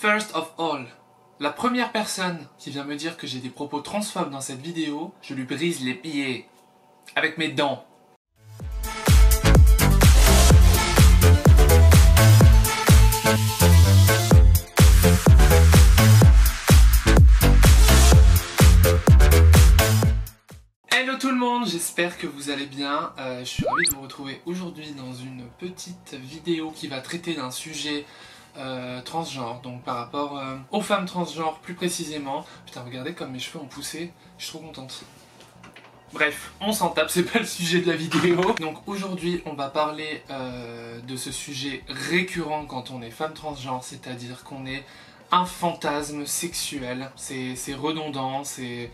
First of all, la première personne qui vient me dire que j'ai des propos transphobes dans cette vidéo, je lui brise les pieds avec mes dents. Hello tout le monde, j'espère que vous allez bien. Euh, je suis ravi de vous retrouver aujourd'hui dans une petite vidéo qui va traiter d'un sujet euh, transgenre, donc par rapport euh, aux femmes transgenres plus précisément. Putain, regardez comme mes cheveux ont poussé, je suis trop contente. Bref, on s'en tape, c'est pas le sujet de la vidéo. Donc aujourd'hui, on va parler de ce sujet récurrent quand on est femme transgenre, c'est-à-dire qu'on est un fantasme sexuel. C'est redondant, c'est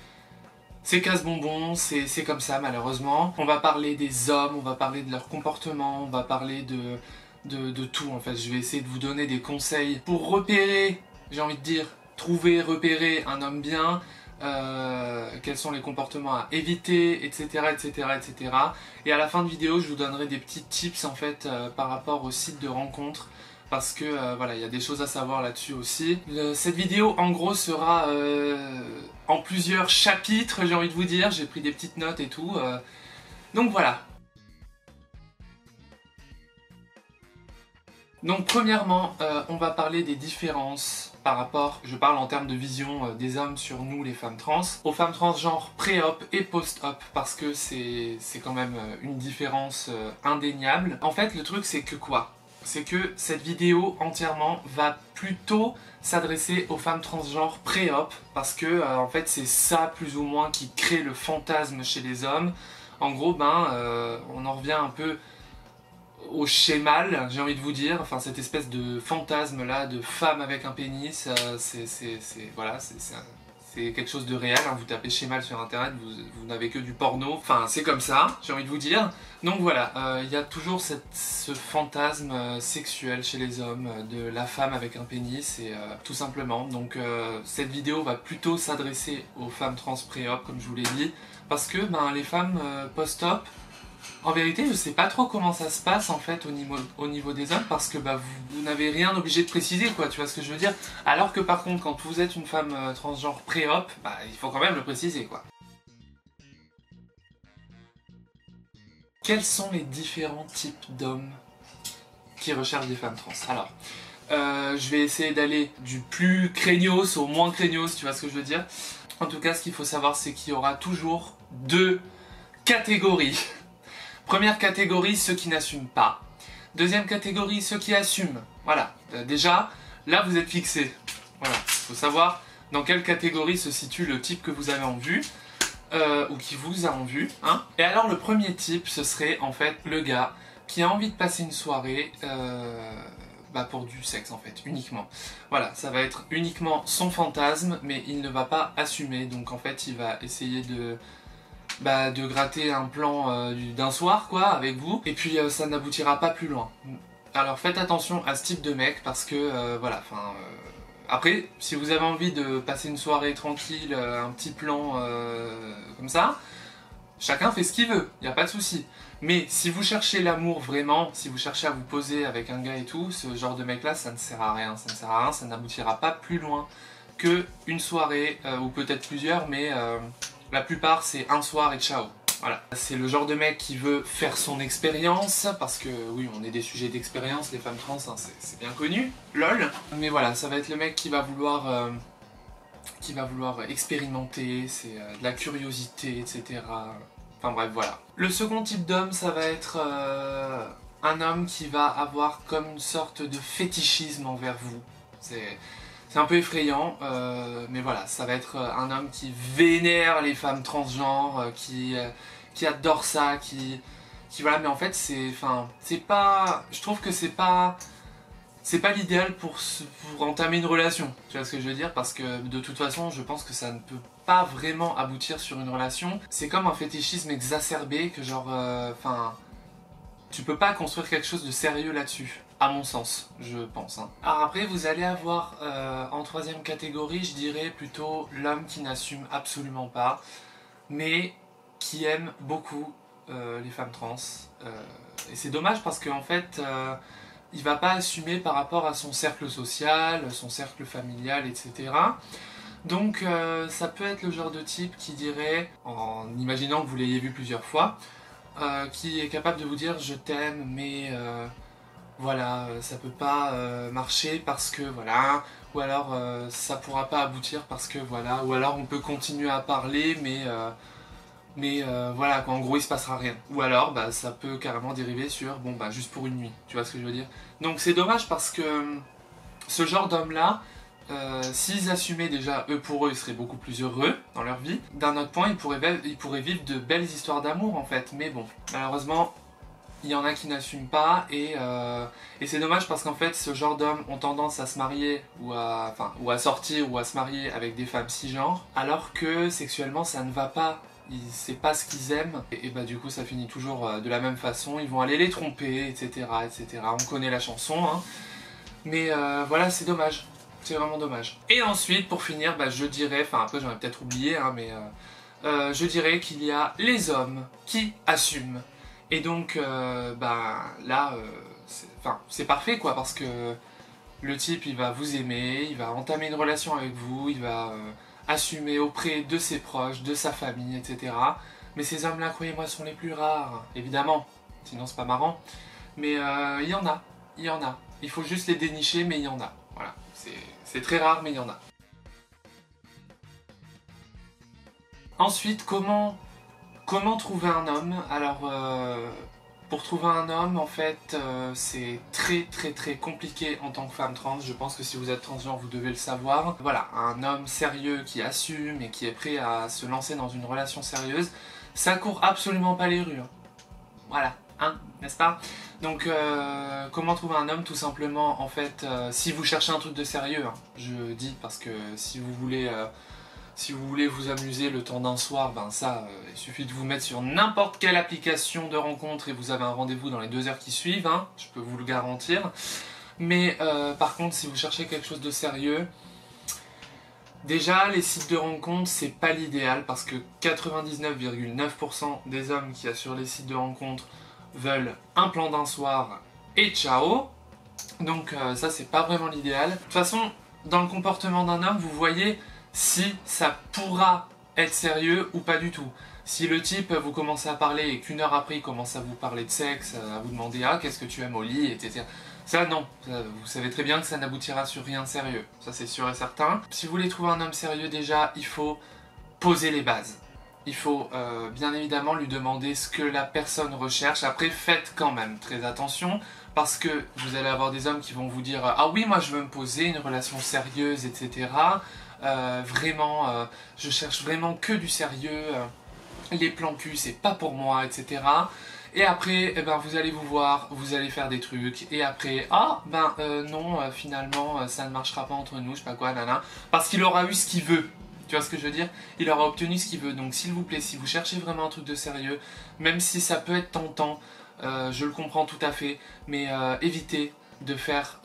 c'est casse-bonbon, c'est comme ça malheureusement. On va parler des hommes, on va parler de leur comportement, on va parler de, de, tout en fait. Je vais essayer de vous donner des conseils pour repérer, j'ai envie de dire, trouver, repérer un homme bien, euh, quels sont les comportements à éviter, etc., etc., etc. Et à la fin de vidéo, je vous donnerai des petits tips en fait euh, par rapport au site de rencontre parce que euh, voilà, il y a des choses à savoir là-dessus aussi. cette vidéo, en gros, sera en plusieurs chapitres, j'ai envie de vous dire. J'ai pris des petites notes et tout. Donc voilà. Donc premièrement, on va parler des différences par rapport, je parle en termes de vision des hommes sur nous, les femmes trans, aux femmes transgenres pré-op et post-op, parce que c'est quand même une différence indéniable. En fait, le truc, c'est que quoi? C'est que cette vidéo entièrement va plutôt s'adresser aux femmes transgenres pré-op parce que euh, en fait c'est ça plus ou moins qui crée le fantasme chez les hommes. En gros, ben, euh, on en revient un peu au schémal, j'ai envie de vous dire, enfin cette espèce de fantasme là de femme avec un pénis, euh, c'est voilà, c'est c'est quelque chose de réel, hein. vous tapez schéma sur internet, vous, n'avez que du porno, enfin c'est comme ça, j'ai envie de vous dire. Donc voilà, euh, il y a toujours ce fantasme euh, sexuel chez les hommes euh, de la femme avec un pénis, et tout simplement. Donc cette vidéo va plutôt s'adresser aux femmes trans pré-op, comme je vous l'ai dit, parce que ben, les femmes post-op, en vérité, je sais pas trop comment ça se passe en fait au niveau, au niveau des hommes parce que bah, vous, n'avez rien obligé de préciser quoi, tu vois ce que je veux dire. Alors que par contre, quand vous êtes une femme euh, transgenre pré-op, bah, il faut quand même le préciser quoi. Quels sont les différents types d'hommes qui recherchent des femmes trans? Alors, euh, je vais essayer d'aller du plus craignos au moins craignos, tu vois ce que je veux dire. En tout cas, ce qu'il faut savoir, c'est qu'il y aura toujours deux catégories Première catégorie, ceux qui n'assument pas. Deuxième catégorie, ceux qui assument. Voilà, euh, déjà, là vous êtes fixé. Voilà, il faut savoir dans quelle catégorie se situe le type que vous avez en vue. Euh, ou qui vous a en vue. Hein. Et alors le premier type, ce serait en fait le gars qui a envie de passer une soirée euh, bah, pour du sexe en fait, uniquement. Voilà, ça va être uniquement son fantasme, mais il ne va pas assumer. Donc en fait, il va essayer de bah, de gratter un plan euh, d'un soir quoi avec vous et puis euh, ça n'aboutira pas plus loin. Alors faites attention à ce type de mec parce que euh, voilà, enfin après si vous avez envie de passer une soirée tranquille, un petit plan comme ça, chacun fait ce qu'il veut, il n'y a pas de souci. Mais si vous cherchez l'amour vraiment, si vous cherchez à vous poser avec un gars et tout, ce genre de mec là ça ne sert à rien, ça ne sert à rien, ça n'aboutira pas plus loin que une soirée ou peut-être plusieurs mais la plupart, c'est un soir et ciao. Voilà. C'est le genre de mec qui veut faire son expérience, parce que oui, on est des sujets d'expérience, les femmes trans, hein, c'est bien connu, lol. Mais voilà, ça va être le mec qui va vouloir, euh, qui va vouloir expérimenter, c'est euh, de la curiosité, etc. Enfin bref, voilà. Le second type d'homme, ça va être euh, un homme qui va avoir comme une sorte de fétichisme envers vous. C'est c'est un peu effrayant, euh, mais voilà, ça va être euh, un homme qui vénère les femmes transgenres, euh, qui, adore ça, qui, qui voilà, mais en fait c'est, enfin, c'est pas, je trouve que c'est pas, c'est pas l'idéal pour, pour entamer une relation, tu vois ce que je veux dire, parce que de toute façon, je pense que ça ne peut pas vraiment aboutir sur une relation. C'est comme un fétichisme exacerbé que genre, enfin, tu peux pas construire quelque chose de sérieux là-dessus à mon sens, je pense. Hein. Alors après, vous allez avoir euh, en troisième catégorie, je dirais plutôt l'homme qui n'assume absolument pas, mais qui aime beaucoup euh, les femmes trans. Euh, et c'est dommage parce qu'en en fait, il va pas assumer par rapport à son cercle social, son cercle familial, etc. Donc ça peut être le genre de type qui dirait, en imaginant que vous l'ayez vu plusieurs fois, qui est capable de vous dire je t'aime mais voilà ça peut pas marcher parce que voilà ou alors ça pourra pas aboutir parce que voilà ou alors on peut continuer à parler mais mais voilà en gros il se passera rien ou alors bah, ça peut carrément dériver sur bon bah juste pour une nuit tu vois ce que je veux dire? Donc c'est dommage parce que ce genre d'homme là euh, s'ils assumaient déjà, eux pour eux, ils seraient beaucoup plus heureux dans leur vie. D'un autre point, ils pourraient, ils pourraient vivre de belles histoires d'amour en fait. Mais bon, malheureusement, il y en a qui n'assument pas et, euh, et c'est dommage parce qu'en fait ce genre d'hommes ont tendance à se marier ou à, enfin, ou à sortir ou à se marier avec des femmes cisgenres alors que sexuellement ça ne va pas c'est pas ce qu'ils aiment et, bah du coup ça finit toujours euh, de la même façon ils vont aller les tromper etc etc on connaît la chanson hein. mais voilà c'est dommage c'est vraiment dommage. Et ensuite, pour finir, bah, je dirais, enfin après j'aurais peut-être oublié, hein, mais euh, euh, je dirais qu'il y a les hommes qui assument. Et donc, euh, bah là, c'est parfait quoi, parce que le type il va vous aimer, il va entamer une relation avec vous, il va assumer auprès de ses proches, de sa famille, etc. Mais ces hommes-là, croyez-moi, sont les plus rares, évidemment. Sinon, c'est pas marrant. Mais il y en a, il y en a. Il faut juste les dénicher, mais il y en a. Voilà, c'est très rare, mais il y en a. Ensuite, comment, comment trouver un homme? Alors, euh, pour trouver un homme, en fait, euh, c'est très très très compliqué en tant que femme trans. Je pense que si vous êtes transgenre, vous devez le savoir. Voilà, un homme sérieux qui assume et qui est prêt à se lancer dans une relation sérieuse, ça court absolument pas les rues. Hein. Voilà, hein, n'est-ce pas? Donc euh, comment trouver un homme? Tout simplement en fait si vous cherchez un truc de sérieux, hein, je dis parce que si vous voulez si vous voulez vous amuser le temps d'un soir, ben ça, il suffit de vous mettre sur n'importe quelle application de rencontre et vous avez un rendez-vous dans les deux heures qui suivent, hein, je peux vous le garantir. Mais par contre, si vous cherchez quelque chose de sérieux, déjà les sites de rencontre c'est pas l'idéal parce que 99,9% des hommes qui assurent les sites de rencontre veulent un plan d'un soir et ciao. Donc euh, ça c'est pas vraiment l'idéal. De toute façon, dans le comportement d'un homme, vous voyez si ça pourra être sérieux ou pas du tout. Si le type vous commencez à parler et qu'une heure après il commence à vous parler de sexe, à vous demander ah qu'est-ce que tu aimes au lit, etc. Ça non, vous savez très bien que ça n'aboutira sur rien de sérieux. Ça c'est sûr et certain. Si vous voulez trouver un homme sérieux déjà, il faut poser les bases il faut euh, bien évidemment lui demander ce que la personne recherche. Après, faites quand même très attention parce que vous allez avoir des hommes qui vont vous dire Ah oui, moi je veux me poser une relation sérieuse, etc. Euh, vraiment, euh, je cherche vraiment que du sérieux. les plans cul, c'est pas pour moi, etc. Et après, eh ben, vous allez vous voir, vous allez faire des trucs. Et après, ah ben non, finalement, ça ne marchera pas entre nous, je sais pas quoi, nana. Parce qu'il aura eu ce qu'il veut. Tu vois ce que je veux dire? Il aura obtenu ce qu'il veut. Donc s'il vous plaît, si vous cherchez vraiment un truc de sérieux, même si ça peut être tentant, euh, je le comprends tout à fait, mais euh, évitez de faire,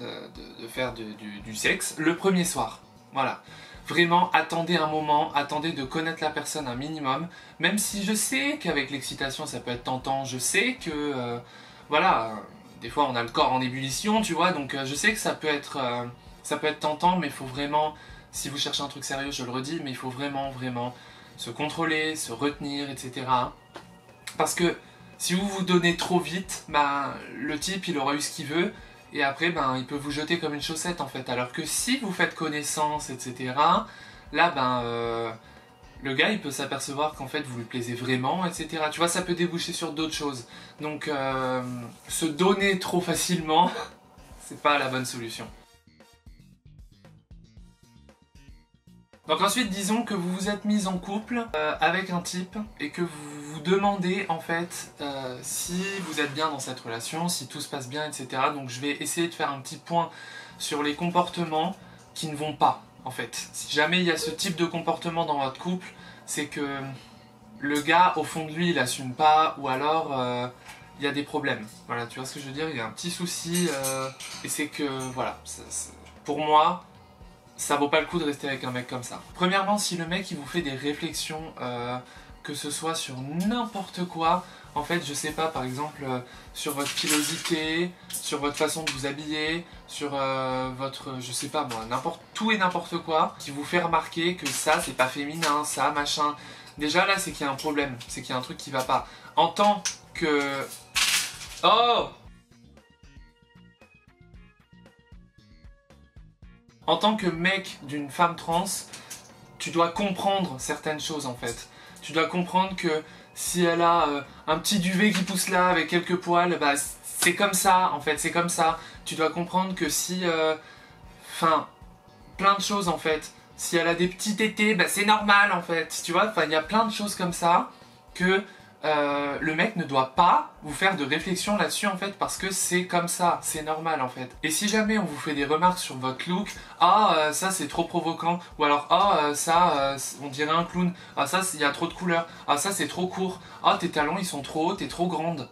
euh, de, faire du, sexe le premier soir. Voilà. Vraiment, attendez un moment, attendez de connaître la personne un minimum, même si je sais qu'avec l'excitation ça peut être tentant, je sais que, voilà, des fois on a le corps en ébullition, tu vois, donc je sais que ça peut être, ça peut être tentant, mais il faut vraiment si vous cherchez un truc sérieux, je le redis, mais il faut vraiment, vraiment se contrôler, se retenir, etc. Parce que si vous vous donnez trop vite, ben, le type, il aura eu ce qu'il veut, et après, ben, il peut vous jeter comme une chaussette, en fait. Alors que si vous faites connaissance, etc., là, ben, euh, le gars, il peut s'apercevoir qu'en fait, vous lui plaisez vraiment, etc. Tu vois, ça peut déboucher sur d'autres choses. Donc, euh, se donner trop facilement, c'est pas la bonne solution. Donc ensuite, disons que vous vous êtes mis en couple euh, avec un type et que vous vous demandez en fait euh, si vous êtes bien dans cette relation, si tout se passe bien, etc. Donc je vais essayer de faire un petit point sur les comportements qui ne vont pas en fait. Si jamais il y a ce type de comportement dans votre couple, c'est que le gars au fond de lui il assume pas ou alors euh, il y a des problèmes. Voilà, tu vois ce que je veux dire? Il y a un petit souci et c'est que voilà, pour moi ça vaut pas le coup de rester avec un mec comme ça. Premièrement, si le mec il vous fait des réflexions euh, que ce soit sur n'importe quoi, en fait, je sais pas, par exemple, euh, sur votre pilosité, sur votre façon de vous habiller, sur euh, votre, je sais pas moi, n'importe tout et n'importe quoi, qui vous fait remarquer que ça, c'est pas féminin, ça, machin. Déjà là, c'est qu'il y a un problème, c'est qu'il y a un truc qui va pas. En tant que... Oh En tant que mec d'une femme trans, tu dois comprendre certaines choses en fait. Tu dois comprendre que si elle a euh, un petit duvet qui pousse là avec quelques poils, bah c'est comme ça en fait, c'est comme ça. Tu dois comprendre que si... Euh, enfin, plein de choses en fait. Si elle a des petits tétés, bah c'est normal en fait. Tu vois, il y a plein de choses comme ça que euh, le mec ne doit pas vous faire de réflexion là-dessus en fait parce que c'est comme ça, c'est normal en fait. Et si jamais on vous fait des remarques sur votre look, ah euh, ça c'est trop provoquant, ou alors ah euh, ça on dirait un clown, ah ça il y a trop de couleurs, ah ça c'est trop court, ah tes talons ils sont trop hauts, t'es trop grande.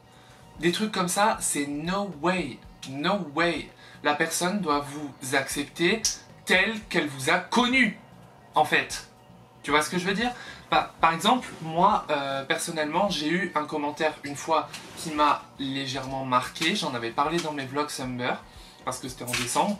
Des trucs comme ça, c'est no way, no way. La personne doit vous accepter telle qu'elle vous a connu en fait. Tu vois ce que je veux dire? Par, exemple, moi, euh, personnellement, j'ai eu un commentaire une fois qui m'a légèrement marqué. J'en avais parlé dans mes vlogs Summer, parce que c'était en décembre.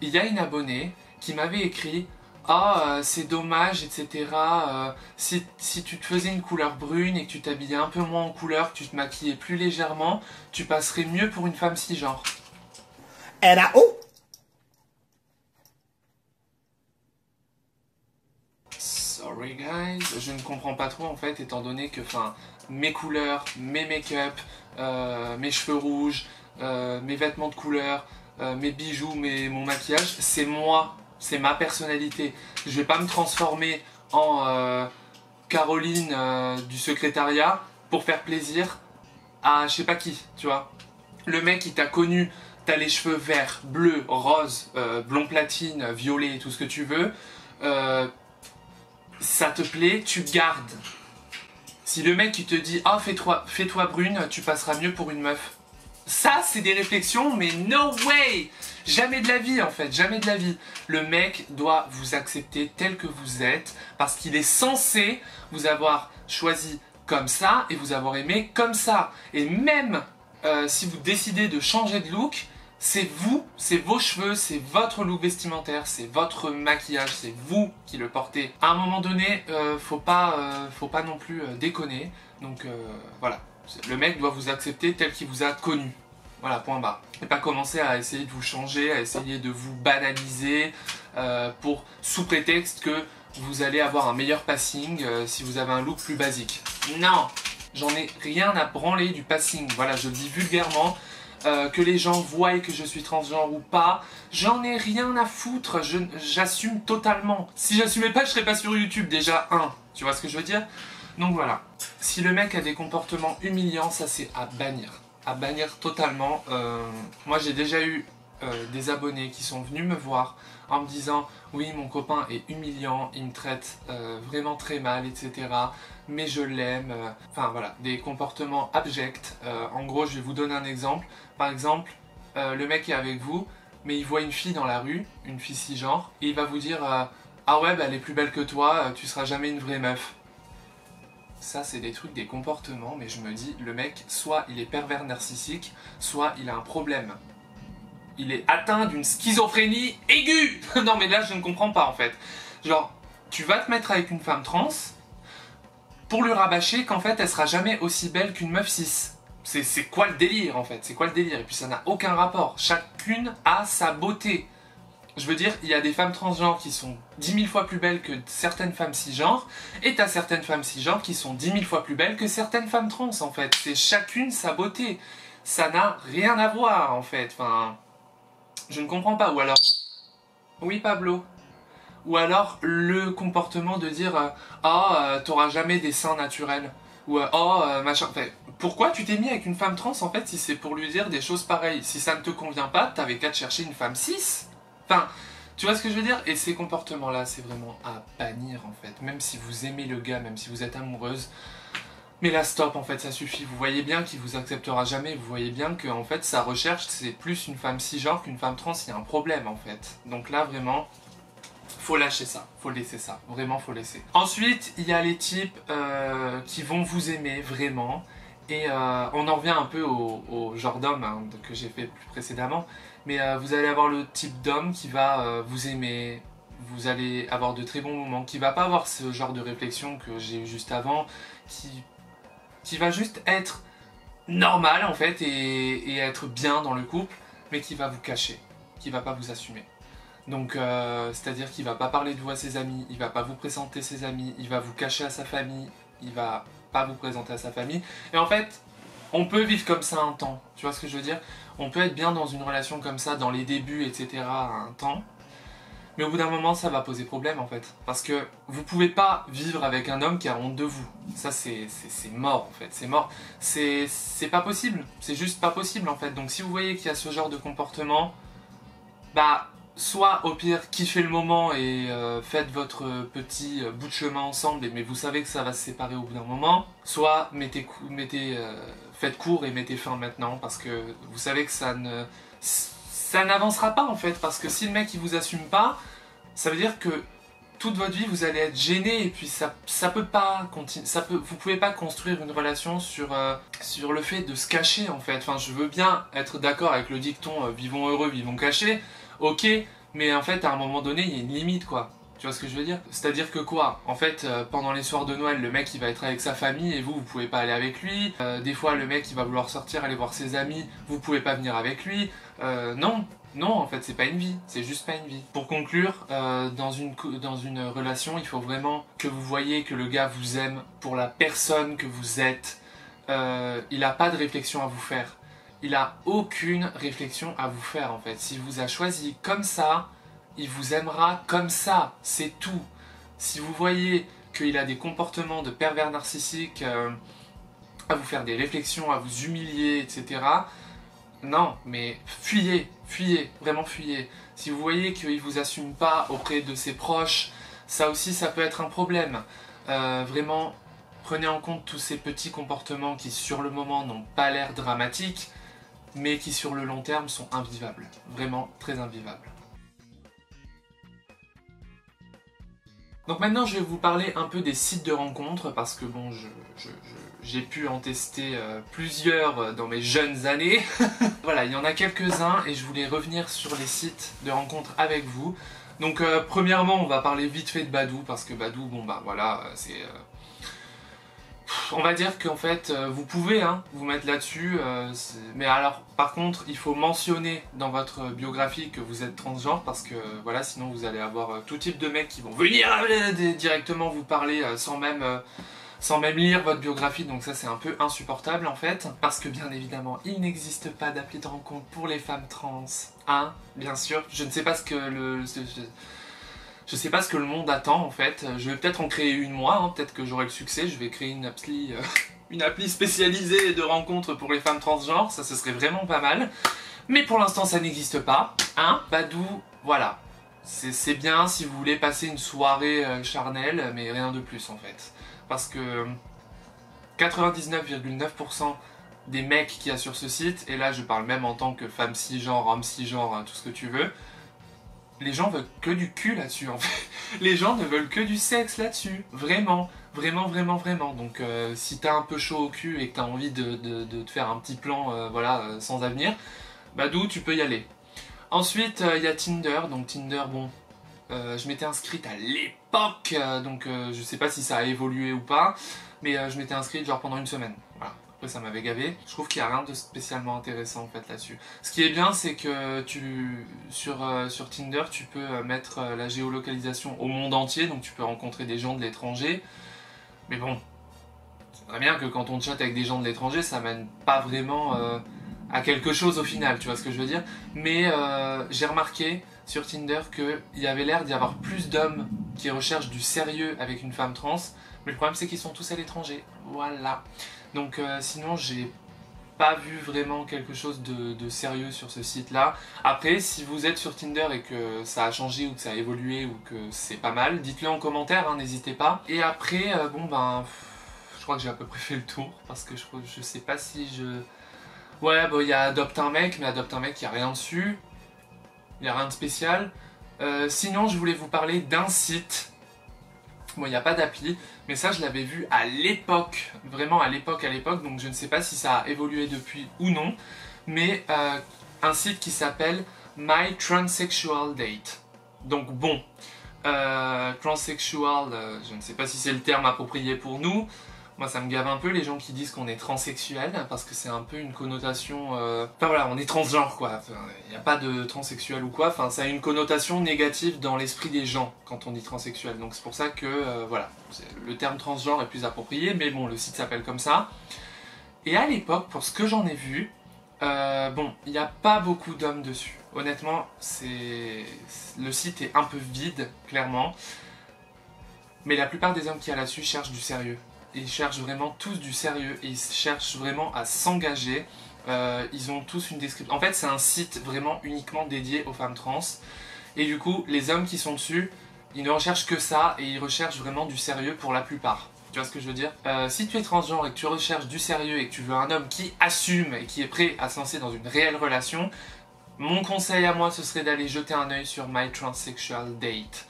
Il y a une abonnée qui m'avait écrit « Ah, euh, c'est dommage, etc. Euh, si, tu te faisais une couleur brune et que tu t'habillais un peu moins en couleur, que tu te maquillais plus légèrement, tu passerais mieux pour une femme cisgenre. » Elle a où guys, je ne comprends pas trop en fait, étant donné que mes couleurs, mes make-up, euh, mes cheveux rouges, euh, mes vêtements de couleur, euh, mes bijoux, mes, mon maquillage, c'est moi, c'est ma personnalité. Je vais pas me transformer en Caroline du secrétariat pour faire plaisir à je sais pas qui, tu vois. Le mec qui t'a connu, t'as les cheveux verts, bleus, roses, blond platine, violet, tout ce que tu veux ça te plaît, tu gardes. Si le mec qui te dit ah fais-toi fais -toi brune, tu passeras mieux pour une meuf. Ça c'est des réflexions mais no way Jamais de la vie en fait, jamais de la vie. Le mec doit vous accepter tel que vous êtes parce qu'il est censé vous avoir choisi comme ça et vous avoir aimé comme ça. Et même euh, si vous décidez de changer de look, c'est vous, c'est vos cheveux, c'est votre look vestimentaire, c'est votre maquillage, c'est vous qui le portez. À un moment donné, euh, faut, pas, euh, faut pas non plus euh, déconner. Donc voilà, le mec doit vous accepter tel qu'il vous a connu. Voilà, point bas. Et pas commencer à essayer de vous changer, à essayer de vous banaliser pour sous prétexte que vous allez avoir un meilleur passing si vous avez un look plus basique. Non J'en ai rien à branler du passing. Voilà, je le dis vulgairement. Euh, que les gens voient que je suis transgenre ou pas. J'en ai rien à foutre, j'assume totalement. Si j'assumais pas, je serais pas sur YouTube déjà, un. Tu vois ce que je veux dire? Donc voilà. Si le mec a des comportements humiliants, ça c'est à bannir. À bannir totalement. Euh, moi j'ai déjà eu euh, des abonnés qui sont venus me voir en me disant oui mon copain est humiliant, il me traite euh, vraiment très mal etc mais je l'aime, euh, enfin voilà, des comportements abjects. en gros je vais vous donner un exemple, par exemple le mec est avec vous mais il voit une fille dans la rue, une fille cisgenre, et il va vous dire ah ouais bah, elle est plus belle que toi, tu seras jamais une vraie meuf. Ça, c'est des trucs, des comportements, mais je me dis, le mec, soit il est pervers narcissique, soit il a un problème il est atteint d'une schizophrénie aiguë. non mais là je ne comprends pas en fait. Genre, tu vas te mettre avec une femme trans pour lui rabâcher qu'en fait elle sera jamais aussi belle qu'une meuf cis. C'est quoi le délire en fait? C'est quoi le délire? Et puis ça n'a aucun rapport. Chacune a sa beauté. Je veux dire, il y a des femmes transgenres qui sont 10 000 fois plus belles que certaines femmes cisgenres, et t'as certaines femmes cisgenres qui sont 10 000 fois plus belles que certaines femmes trans en fait. C'est chacune sa beauté. Ça n'a rien à voir en fait. Enfin, je ne comprends pas. Ou alors... Oui, Pablo Ou alors le comportement de dire euh, Ah, oh, t'auras jamais des seins naturels. Ou euh, Oh, machin... pourquoi tu t'es mis avec une femme trans, en fait, si c'est pour lui dire des choses pareilles? Si ça ne te convient pas, t'avais qu'à te chercher une femme cis Enfin... Tu vois ce que je veux dire? Et ces comportements-là, c'est vraiment à bannir en fait. Même si vous aimez le gars, même si vous êtes amoureuse, mais là, stop, en fait, ça suffit. Vous voyez bien qu'il vous acceptera jamais. Vous voyez bien que, en fait, sa recherche, c'est plus une femme cisgenre qu'une femme trans. Il y a un problème, en fait. Donc là, vraiment, faut lâcher ça, faut laisser ça, vraiment faut laisser. Ensuite, il y a les types euh, qui vont vous aimer vraiment, et euh, on en revient un peu au, genre d'homme hein, que j'ai fait plus précédemment, mais euh, vous allez avoir le type d'homme qui va vous aimer, vous allez avoir de très bons moments, qui va pas avoir ce genre de réflexion que j'ai eu juste avant, qui, qui va juste être normal en fait et, être bien dans le couple, mais qui va vous cacher, qui va pas vous assumer. Donc, euh, c'est-à-dire qu'il va pas parler de vous à ses amis, il va pas vous présenter ses amis, il va vous cacher à sa famille, il va pas vous présenter à sa famille. Et en fait, on peut vivre comme ça un temps, tu vois ce que je veux dire? On peut être bien dans une relation comme ça, dans les débuts, etc., un temps. Mais au bout d'un moment, ça va poser problème en fait. Parce que vous pouvez pas vivre avec un homme qui a honte de vous. Ça, c'est mort en fait. C'est mort. C'est pas possible. C'est juste pas possible en fait. Donc si vous voyez qu'il y a ce genre de comportement, bah soit au pire kiffez le moment et euh, faites votre petit euh, bout de chemin ensemble, mais vous savez que ça va se séparer au bout d'un moment, soit mettez, mettez euh, faites court et mettez fin maintenant parce que vous savez que ça ne ça n'avancera pas en fait parce que si le mec il vous assume pas, ça veut dire que toute votre vie vous allez être gêné et puis ça ça peut pas continuer ça peut vous pouvez pas construire une relation sur sur le fait de se cacher en fait enfin je veux bien être d'accord avec le dicton vivons heureux vivons cachés ok, mais en fait, à un moment donné, il y a une limite, quoi. Tu vois ce que je veux dire? C'est-à-dire que quoi? En fait, euh, pendant les soirs de Noël, le mec il va être avec sa famille et vous, vous pouvez pas aller avec lui. Euh, des fois, le mec il va vouloir sortir, aller voir ses amis, vous pouvez pas venir avec lui. Euh, non, non, en fait, c'est pas une vie, c'est juste pas une vie. Pour conclure, dans, une, dans une relation, il faut vraiment que vous voyez que le gars vous aime pour la personne que vous êtes. il a pas de réflexion à vous faire il a aucune réflexion à vous faire en fait. S'il vous a choisi comme ça, il vous aimera comme ça, c'est tout. Si vous voyez qu'il a des comportements de pervers narcissique, euh, à vous faire des réflexions, à vous humilier, etc. Non, mais fuyez, fuyez, vraiment fuyez. Si vous voyez qu'il vous assume pas auprès de ses proches, ça aussi ça peut être un problème. Euh, vraiment, prenez en compte tous ces petits comportements qui sur le moment n'ont pas l'air dramatiques, mais qui sur le long terme sont invivables, vraiment très invivables. Donc maintenant je vais vous parler un peu des sites de rencontres parce que bon j'ai pu en tester euh, plusieurs euh, dans mes jeunes années. voilà, il y en a quelques-uns et je voulais revenir sur les sites de rencontres avec vous. Donc euh, premièrement on va parler vite fait de Badou parce que Badou bon bah voilà c'est on va dire qu'en fait, euh, vous pouvez hein, vous mettre là-dessus, euh, mais alors, par contre, il faut mentionner dans votre biographie que vous êtes transgenre, parce que voilà, sinon vous allez avoir euh, tout type de mecs qui vont venir directement vous parler sans même sans même lire votre biographie, donc ça c'est un peu insupportable en fait, parce que bien évidemment il n'existe pas d'appli de rencontre pour les femmes trans, hein, bien sûr, je ne sais pas ce que le... Je sais pas ce que le monde attend en fait. Je vais peut-être en créer une moi, hein. peut-être que j'aurai le succès. Je vais créer une appli, euh, une appli spécialisée de rencontres pour les femmes transgenres. Ça, ce serait vraiment pas mal. Mais pour l'instant, ça n'existe pas. Hein Badou, voilà. C'est bien si vous voulez passer une soirée euh, charnelle, mais rien de plus en fait. Parce que 99,9% des mecs qu'il y a sur ce site, et là je parle même en tant que femme cisgenre, homme cisgenre, hein, tout ce que tu veux, les gens veulent que du cul là-dessus en fait. Les gens ne veulent que du sexe là-dessus. Vraiment, vraiment, vraiment, vraiment. Donc euh, si t'as un peu chaud au cul et que t'as envie de, te faire un petit plan euh, voilà, euh, sans avenir, bah d'où tu peux y aller. Ensuite, il y a Tinder. Donc Tinder, bon, je m'étais inscrite à l'époque, donc je sais pas si ça a évolué ou pas, mais je m'étais inscrite genre pendant une semaine. Après, ça m'avait gavé. Je trouve qu'il n'y a rien de spécialement intéressant en fait là-dessus. Ce qui est bien, c'est que sur, euh, sur Tinder, tu peux euh, mettre euh, la géolocalisation au monde entier, donc tu peux rencontrer des gens de l'étranger. Mais bon, c'est très bien que quand on chatte avec des gens de l'étranger, ça mène pas vraiment à quelque chose au final, tu vois ce que je veux dire. Mais j'ai remarqué sur Tinder qu'il y avait l'air d'y avoir plus d'hommes qui recherchent du sérieux avec une femme trans. Mais le problème, c'est qu'ils sont tous à l'étranger. Voilà. Donc euh, sinon j'ai pas vu vraiment quelque chose de, sérieux sur ce site là. Après si vous êtes sur Tinder et que ça a changé ou que ça a évolué ou que c'est pas mal, dites-le en commentaire, hein, n'hésitez pas. Et après euh, bon ben je crois que j'ai à peu près fait le tour parce que je, je sais pas si je... Ouais bon il y a Adopte un mec mais Adopte un mec il n'y a rien dessus. Il n'y a rien de spécial. Euh, sinon, je voulais vous parler d'un site. Bon, il n'y a pas d'appli, mais ça, je l'avais vu à l'époque, vraiment à l'époque, à l'époque, donc je ne sais pas si ça a évolué depuis ou non, mais euh, un site qui s'appelle My Transsexual Date. Donc bon, euh, transsexual, euh, je ne sais pas si c'est le terme approprié pour nous, moi, ça me gave un peu les gens qui disent qu'on est transsexuel parce que c'est un peu une connotation. Euh, enfin voilà, on est transgenre quoi. Il n'y a pas de transsexuel ou quoi. Enfin, ça a une connotation négative dans l'esprit des gens quand on dit transsexuel. Donc c'est pour ça que euh, voilà, le terme transgenre est plus approprié. Mais bon, le site s'appelle comme ça. Et à l'époque, pour ce que j'en ai vu, euh, bon, il n'y a pas beaucoup d'hommes dessus. Honnêtement, c'est le site est un peu vide, clairement. Mais la plupart des hommes qui a là-dessus cherchent du sérieux ils cherchent vraiment tous du sérieux et ils cherchent vraiment à s'engager. Euh, ils ont tous une description. En fait, c'est un site vraiment uniquement dédié aux femmes trans. Et du coup, les hommes qui sont dessus, ils ne recherchent que ça et ils recherchent vraiment du sérieux pour la plupart. Tu vois ce que je veux dire? Euh, Si tu es transgenre et que tu recherches du sérieux et que tu veux un homme qui assume et qui est prêt à se lancer dans une réelle relation, mon conseil à moi, ce serait d'aller jeter un oeil sur My Transsexual Date.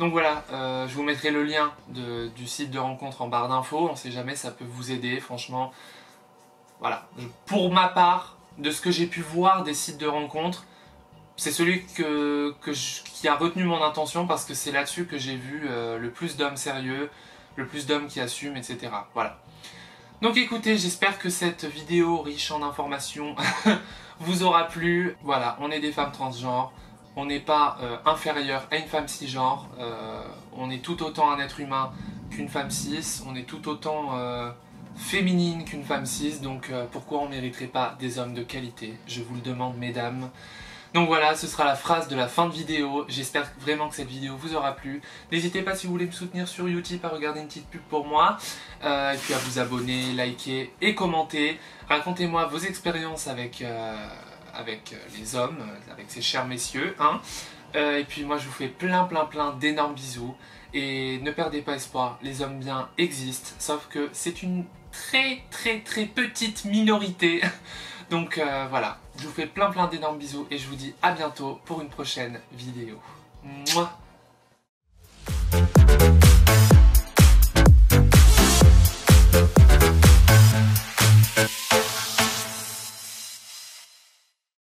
Donc voilà, euh, je vous mettrai le lien du site de rencontre en barre d'infos. On sait jamais, ça peut vous aider, franchement. Voilà. Pour ma part, de ce que j'ai pu voir des sites de rencontre, c'est celui qui a retenu mon intention parce que c'est là-dessus que j'ai vu euh, le plus d'hommes sérieux, le plus d'hommes qui assument, etc. Voilà. Donc écoutez, j'espère que cette vidéo riche en informations vous aura plu. Voilà, on est des femmes transgenres on n'est pas euh, inférieur à une femme cisgenre, euh, on est tout autant un être humain qu'une femme cis, on est tout autant euh, féminine qu'une femme cis, donc pourquoi on ne mériterait pas des hommes de qualité? Je vous le demande mesdames. Donc voilà, ce sera la phrase de la fin de vidéo. J'espère vraiment que cette vidéo vous aura plu. N'hésitez pas si vous voulez me soutenir sur YouTube à regarder une petite pub pour moi. et puis à vous abonner, liker et commenter. Racontez-moi vos expériences avec avec euh, les hommes, euh, avec ces chers messieurs. Hein. Euh, et puis moi je vous fais plein plein plein d'énormes bisous. Et ne perdez pas espoir, les hommes bien existent, sauf que c'est une très très très petite minorité. Donc voilà, je vous fais plein plein d'énormes bisous et je vous dis à bientôt pour une prochaine vidéo.